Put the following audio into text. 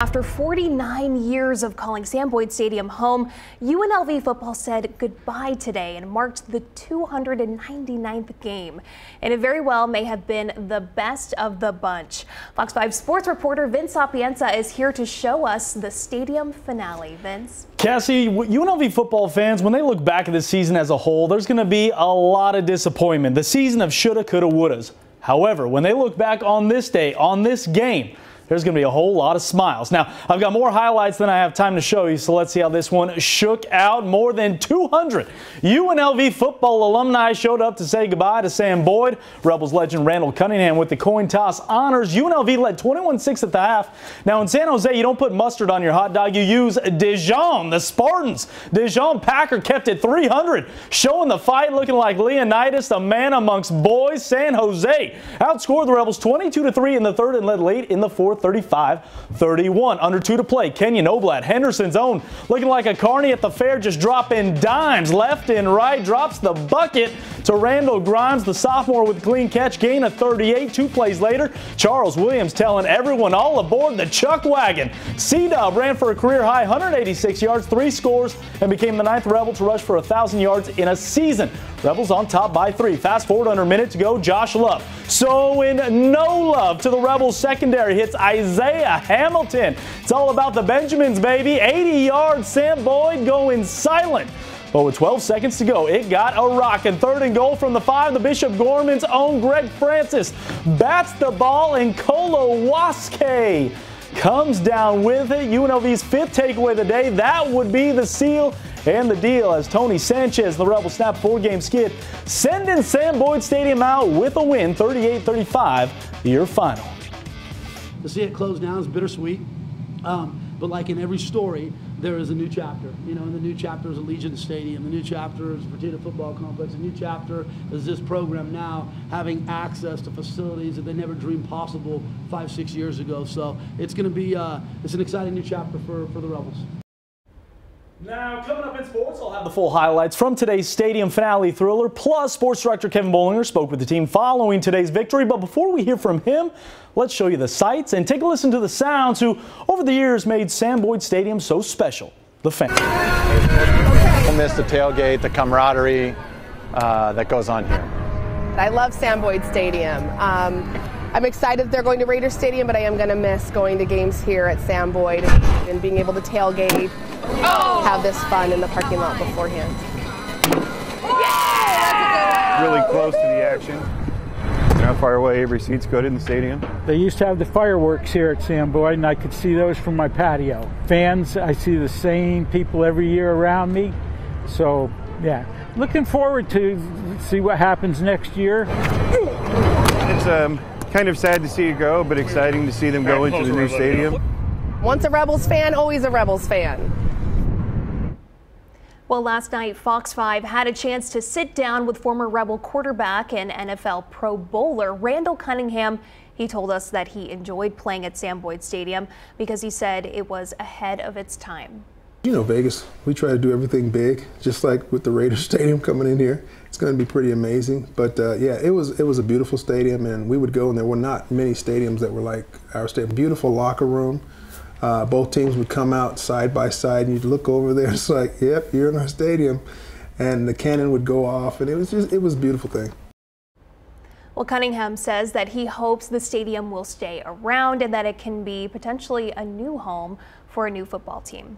After 49 years of calling Sam Boyd Stadium home, UNLV football said goodbye today and marked the 299th game. And it very well may have been the best of the bunch. Fox 5 sports reporter Vince Sapienza is here to show us the stadium finale. Vince? Cassie, UNLV football fans, when they look back at the season as a whole, there's going to be a lot of disappointment. The season of shoulda, coulda, wouldas. However, when they look back on this day, on this game, there's going to be a whole lot of smiles. Now, I've got more highlights than I have time to show you, so let's see how this one shook out. More than 200 UNLV football alumni showed up to say goodbye to Sam Boyd. Rebels legend Randall Cunningham with the coin toss honors. UNLV led 21-6 at the half. Now, in San Jose, you don't put mustard on your hot dog. You use Dijon, the Spartans. DeJon Packer kept it 300, showing the fight looking like Leonidas, a man amongst boys. San Jose outscored the Rebels 22-3 in the third and led late in the fourth 35-31. Under two to play. Kenyon Oblad, Henderson's own, looking like a carny at the fair, just dropping dimes left and right. Drops the bucket to Randall Grimes, the sophomore with clean catch, gain of 38. Two plays later, Charles Williams telling everyone all aboard the Chuck Wagon. C-Dub ran for a career high 186 yards, three scores, and became the ninth Rebel to rush for 1,000 yards in a season. Rebels on top by three. Fast forward under a minute to go, Josh Love. So in no love to the Rebels secondary hits Isaiah Hamilton. It's all about the Benjamins, baby. 80 yards, Sam Boyd going silent. But with 12 seconds to go, it got a rock. And third and goal from the five, the Bishop Gorman's own Greg Francis bats the ball, and Kolo Uasike comes down with it. UNLV's fifth takeaway of the day. That would be the seal and the deal as Tony Sanchez, the Rebel snap four-game skid, sending Sam Boyd Stadium out with a win, 38-35, your final to see it close down is bittersweet. Um, but like in every story, there is a new chapter. You know, and the new chapter is Allegiant Stadium. The new chapter is Fertitta Football Complex. The new chapter is this program now having access to facilities that they never dreamed possible five, six years ago. So it's going to be uh, it's an exciting new chapter for, for the Rebels. Now, coming up in sports, I'll have the full highlights from today's stadium finale thriller. Plus, sports director Kevin Bollinger spoke with the team following today's victory. But before we hear from him, let's show you the sights and take a listen to the sounds who, over the years, made Sam Boyd Stadium so special. The fans. I miss the tailgate, the camaraderie uh, that goes on here. I love Sam Boyd Stadium. Um, I'm excited they're going to Raider Stadium, but I am going to miss going to games here at Sam Boyd and being able to tailgate, oh. have this fun in the parking lot beforehand. Yeah! Really close to the action. How far away every seat's good in the stadium? They used to have the fireworks here at Sam Boyd, and I could see those from my patio. Fans, I see the same people every year around me. So, yeah, looking forward to see what happens next year. It's um, kind of sad to see it go, but exciting to see them go into the new stadium. Once a Rebels fan, always a Rebels fan. Well, last night, Fox 5 had a chance to sit down with former Rebel quarterback and NFL Pro Bowler Randall Cunningham. He told us that he enjoyed playing at Sam Boyd Stadium because he said it was ahead of its time. You know, Vegas, we try to do everything big, just like with the Raiders Stadium coming in here. It's going to be pretty amazing. But uh, yeah, it was it was a beautiful stadium, and we would go, and there were not many stadiums that were like our stadium. Beautiful locker room. Uh, both teams would come out side by side, and you'd look over there. It's like, yep, you're in our stadium, and the cannon would go off, and it was just it was a beautiful thing. Well, Cunningham says that he hopes the stadium will stay around and that it can be potentially a new home for a new football team.